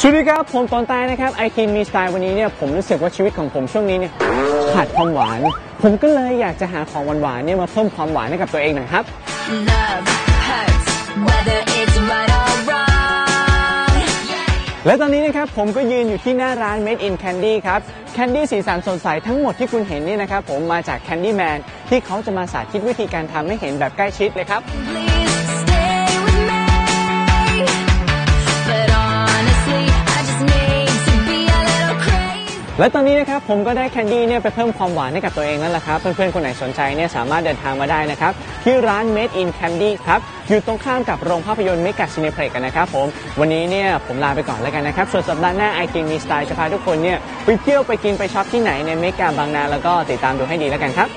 สวัสดีครับ ผมตอนตายนะครับไอทีมีสไตล์วันนี้เนี่ยผมรู้สึกว่าชีวิตของผมช่วงนี้เนี่ยขาดความหวาน ผมก็เลยอยากจะหาของหวานๆเนี่ยมาเพิ่มความหวานให้กับตัวเองหน่อยครับ Love hurts, whether it's right or wrong. และตอนนี้นะครับผมก็ยืนอยู่ที่หน้าร้าน Made in Candy ครับ Candy สีสันสดใสทั้งหมดที่คุณเห็นนี่นะครับผมมาจาก Candy Man ที่เขาจะมาสาธิตวิธีการทำให้เห็นแบบใกล้ชิดเลยครับ Please และตอนนี้นะครับผมก็ได้ candy เนี่ยไปเพิ่มความหวานให้กับตัวเองแล้วล่ะครับ เพื่อนๆ คนไหนสนใจเนี่ยสามารถเดินทางมาได้นะครับ ที่ร้าน Made in Candy ครับ อยู่ตรงข้ามกับโรงภาพยนตร์ Mega Cineplex กันนะครับผม วันนี้เนี่ยผมลาไปก่อนแล้วกันนะครับ ส่วนสัปดาห์หน้า iTeen มีสไตล์จะพาทุกคนเนี่ยไปเที่ยวไปกินไปช็อปที่ไหนในเมกาบางนาแล้วก็ติดตามดูให้ดีแล้วกันครับ